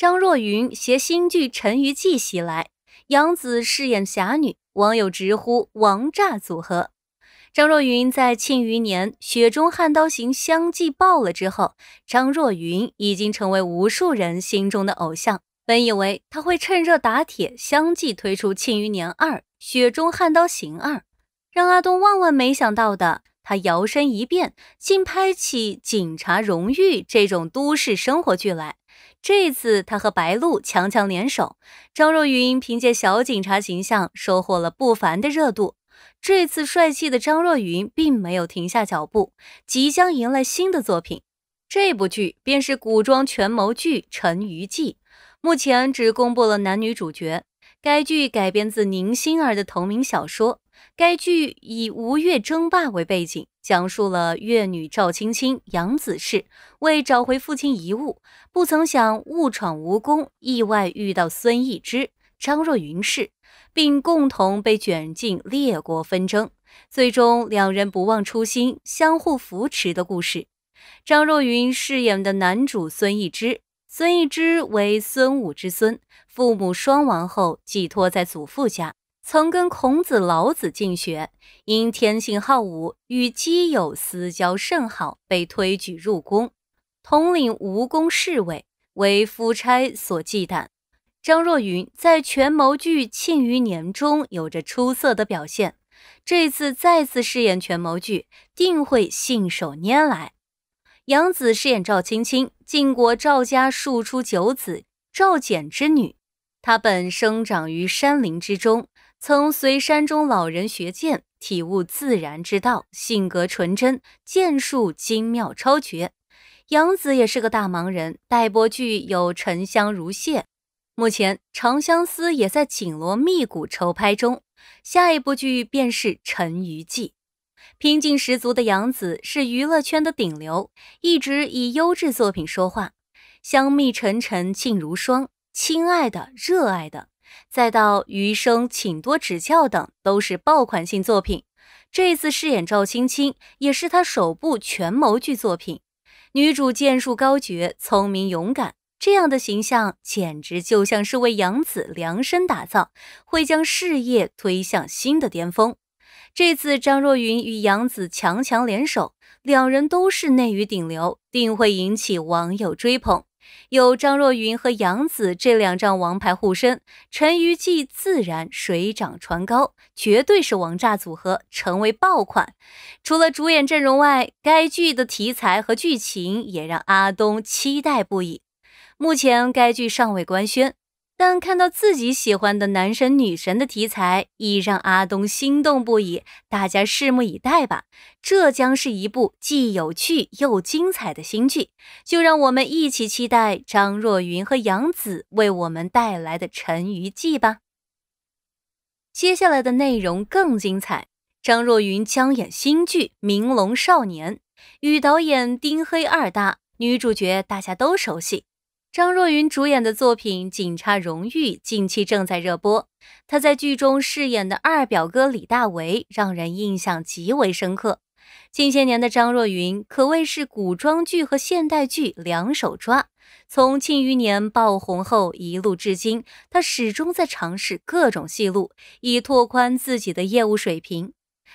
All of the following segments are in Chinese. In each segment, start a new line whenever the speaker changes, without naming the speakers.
张若昀携新剧《沉鱼记》袭来，杨紫饰演侠女，网友直呼“王炸组合”。张若昀在《庆余年》《雪中悍刀行》相继爆了之后，张若昀已经成为无数人心中的偶像。本以为他会趁热打铁，相继推出《庆余年二》《雪中悍刀行二》，让阿东万万没想到的，他摇身一变，竟拍起《警察荣誉》这种都市生活剧来。这次他和白鹿强强联手，张若昀凭借小警察形象收获了不凡的热度。这次帅气的张若昀并没有停下脚步，即将迎来新的作品。这部剧便是古装权谋剧《沉鱼记》，目前只公布了男女主角。该剧改编自宁心儿的同名小说。该剧以吴越争霸为背景，讲述了越女赵青青杨子氏为找回父亲遗物，不曾想误闯吴宫，意外遇到孙艺之、张若昀氏，并共同被卷进列国纷争，最终两人不忘初心，相互扶持的故事。张若昀饰演的男主孙艺之，孙艺之为孙武之孙，父母双亡后寄托在祖父家。曾跟孔子、老子进学，因天性好武，与基友私交甚好，被推举入宫，统领吴宫侍卫，为夫差所忌惮。张若昀在权谋剧《庆余年》中有着出色的表现，这次再次饰演权谋剧，定会信手拈来。杨紫饰演赵青青，晋国赵家庶出九子，赵简之女，她本生长于山林之中。曾随山中老人学剑，体悟自然之道，性格纯真，剑术精妙超绝。杨紫也是个大忙人，待播剧有《沉香如屑》，目前《长相思》也在紧锣密鼓筹拍中，下一部剧便是《沉鱼记》。拼劲十足的杨紫是娱乐圈的顶流，一直以优质作品说话，《香蜜沉沉烬如霜》，亲爱的，热爱的。再到余生，请多指教等，都是爆款性作品。这次饰演赵青青，也是她首部权谋剧作品。女主剑术高绝，聪明勇敢，这样的形象简直就像是为杨紫量身打造，会将事业推向新的巅峰。这次张若昀与杨紫强强联手，两人都是内娱顶流，定会引起网友追捧。有张若昀和杨紫这两张王牌护身，《陈鱼记》自然水涨船高，绝对是王炸组合，成为爆款。除了主演阵容外，该剧的题材和剧情也让阿东期待不已。目前该剧尚未官宣。但看到自己喜欢的男神女神的题材，已让阿东心动不已。大家拭目以待吧，这将是一部既有趣又精彩的新剧。就让我们一起期待张若昀和杨紫为我们带来的《沉鱼记》吧。接下来的内容更精彩，张若昀将演新剧《明龙少年》，与导演丁黑二搭，女主角大家都熟悉。张若昀主演的作品《警察荣誉》近期正在热播，他在剧中饰演的二表哥李大为让人印象极为深刻。近些年的张若昀可谓是古装剧和现代剧两手抓，从《庆余年》爆红后一路至今，他始终在尝试各种戏路，以拓宽自己的业务水平。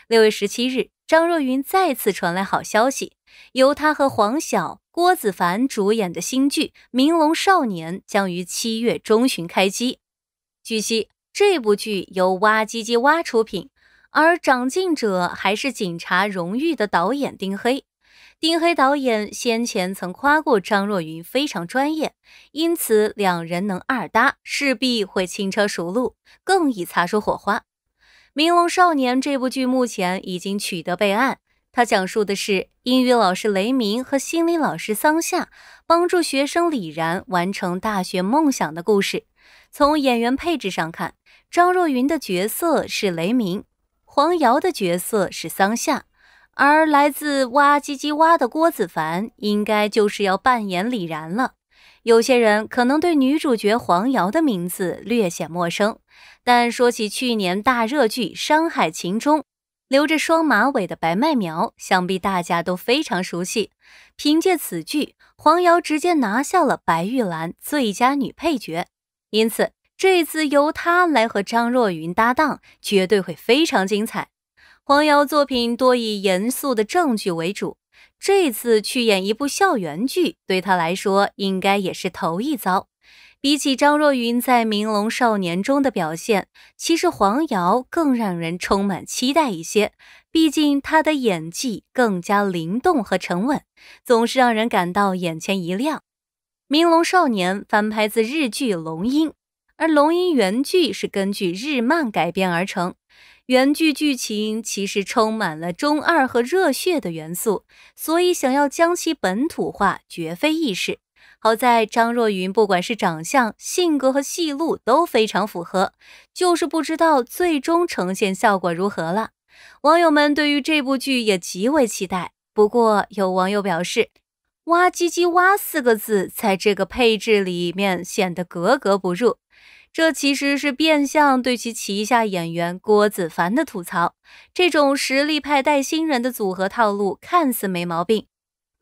六月十七日，张若昀再次传来好消息，由他和黄晓。郭子凡主演的新剧《明龙少年》将于七月中旬开机。据悉，这部剧由挖机机挖出品，而掌镜者还是《警察荣誉》的导演丁黑。丁黑导演先前曾夸过张若昀非常专业，因此两人能二搭，势必会轻车熟路，更易擦出火花。《明龙少年》这部剧目前已经取得备案。它讲述的是英语老师雷鸣和心理老师桑夏帮助学生李然完成大学梦想的故事。从演员配置上看，张若昀的角色是雷鸣，黄瑶的角色是桑夏，而来自哇唧唧哇的郭子凡应该就是要扮演李然了。有些人可能对女主角黄瑶的名字略显陌生，但说起去年大热剧《山海情》中。留着双马尾的白麦苗，想必大家都非常熟悉。凭借此剧，黄瑶直接拿下了白玉兰最佳女配角。因此，这次由她来和张若昀搭档，绝对会非常精彩。黄瑶作品多以严肃的正剧为主，这次去演一部校园剧，对她来说应该也是头一遭。比起张若昀在《明龙少年》中的表现，其实黄瑶更让人充满期待一些。毕竟她的演技更加灵动和沉稳，总是让人感到眼前一亮。《明龙少年》翻拍自日剧《龙樱》，而《龙樱》原剧是根据日漫改编而成。原剧剧情其实充满了中二和热血的元素，所以想要将其本土化绝非易事。好在张若昀不管是长相、性格和戏路都非常符合，就是不知道最终呈现效果如何了。网友们对于这部剧也极为期待。不过有网友表示，“哇唧唧哇”四个字在这个配置里面显得格格不入，这其实是变相对其旗下演员郭子凡的吐槽。这种实力派带新人的组合套路看似没毛病。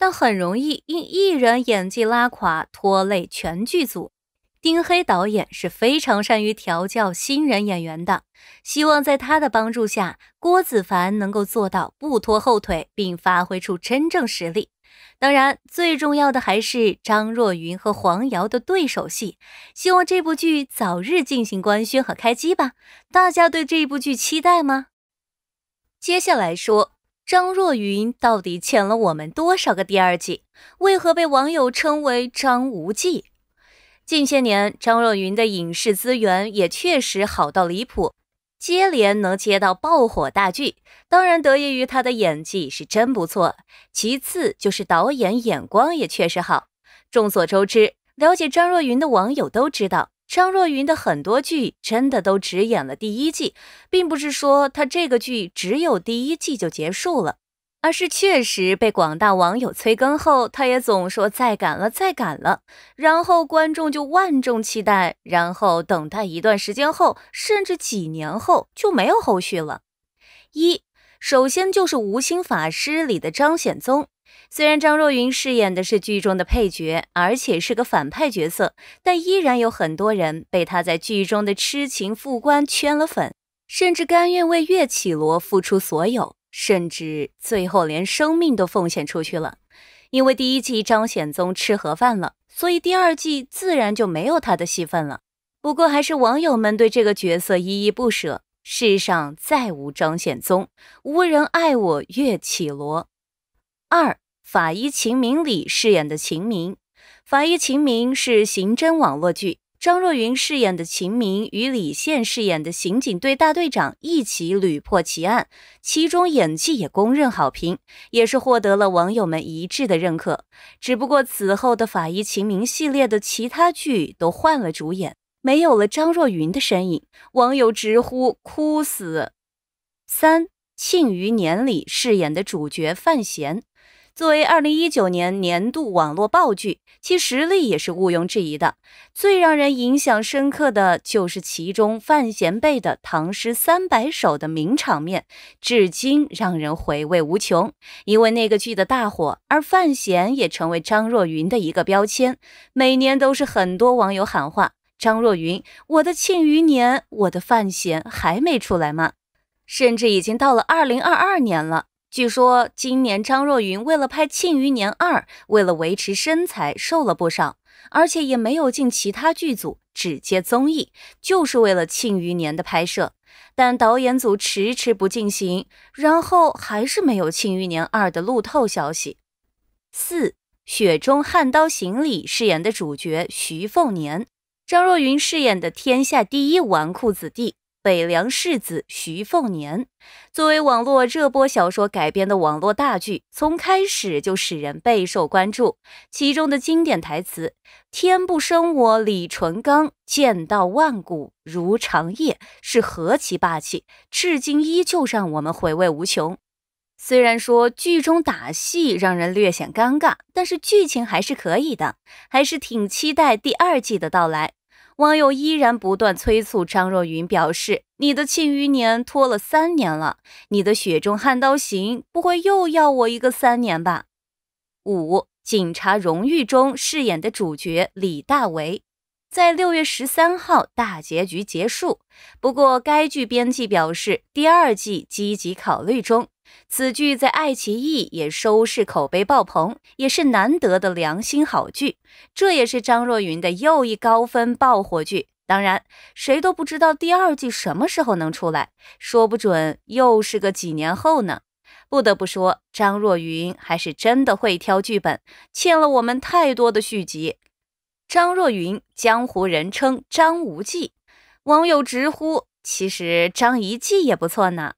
但很容易因一人演技拉垮，拖累全剧组。丁黑导演是非常善于调教新人演员的，希望在他的帮助下，郭子凡能够做到不拖后腿，并发挥出真正实力。当然，最重要的还是张若昀和黄瑶的对手戏。希望这部剧早日进行官宣和开机吧！大家对这部剧期待吗？接下来说。张若昀到底欠了我们多少个第二季？为何被网友称为“张无忌”？近些年，张若昀的影视资源也确实好到离谱，接连能接到爆火大剧，当然得益于他的演技是真不错。其次就是导演眼光也确实好。众所周知，了解张若昀的网友都知道。张若昀的很多剧真的都只演了第一季，并不是说他这个剧只有第一季就结束了，而是确实被广大网友催更后，他也总说再赶了再赶了，然后观众就万众期待，然后等待一段时间后，甚至几年后就没有后续了。一，首先就是《无心法师》里的张显宗。虽然张若昀饰演的是剧中的配角，而且是个反派角色，但依然有很多人被他在剧中的痴情副官圈了粉，甚至甘愿为岳绮罗付出所有，甚至最后连生命都奉献出去了。因为第一季张显宗吃盒饭了，所以第二季自然就没有他的戏份了。不过还是网友们对这个角色依依不舍。世上再无张显宗，无人爱我岳绮罗。二。法医秦明里饰演的秦明，法医秦明是刑侦网络剧，张若昀饰演的秦明与李现饰演的刑警队大队长一起屡破奇案，其中演技也公认好评，也是获得了网友们一致的认可。只不过此后的法医秦明系列的其他剧都换了主演，没有了张若昀的身影，网友直呼哭死。三，庆余年里饰演的主角范闲。作为二零一九年年度网络爆剧，其实力也是毋庸置疑的。最让人印象深刻的就是其中范闲背的唐诗三百首的名场面，至今让人回味无穷。因为那个剧的大火，而范闲也成为张若昀的一个标签。每年都是很多网友喊话：“张若昀，我的庆余年，我的范闲还没出来吗？”甚至已经到了二零二二年了。据说今年张若昀为了拍《庆余年二》，为了维持身材瘦了不少，而且也没有进其他剧组，只接综艺，就是为了《庆余年》的拍摄。但导演组迟迟不进行，然后还是没有《庆余年二》的路透消息。四，《雪中悍刀行》里饰演的主角徐凤年，张若昀饰演的天下第一纨绔子弟。北凉世子徐凤年，作为网络热播小说改编的网络大剧，从开始就使人备受关注。其中的经典台词“天不生我李淳罡，剑道万古如长夜”是何其霸气，至今依旧让我们回味无穷。虽然说剧中打戏让人略显尴尬，但是剧情还是可以的，还是挺期待第二季的到来。网友依然不断催促张若昀，表示你的《庆余年》拖了三年了，你的《雪中悍刀行》不会又要我一个三年吧？五，警察荣誉中饰演的主角李大为，在六月十三号大结局结束。不过该剧编辑表示，第二季积极考虑中。此剧在爱奇艺也收视口碑爆棚，也是难得的良心好剧。这也是张若昀的又一高分爆火剧。当然，谁都不知道第二季什么时候能出来，说不准又是个几年后呢。不得不说，张若昀还是真的会挑剧本，欠了我们太多的续集。张若昀，江湖人称张无忌，网友直呼：其实张无忌也不错呢。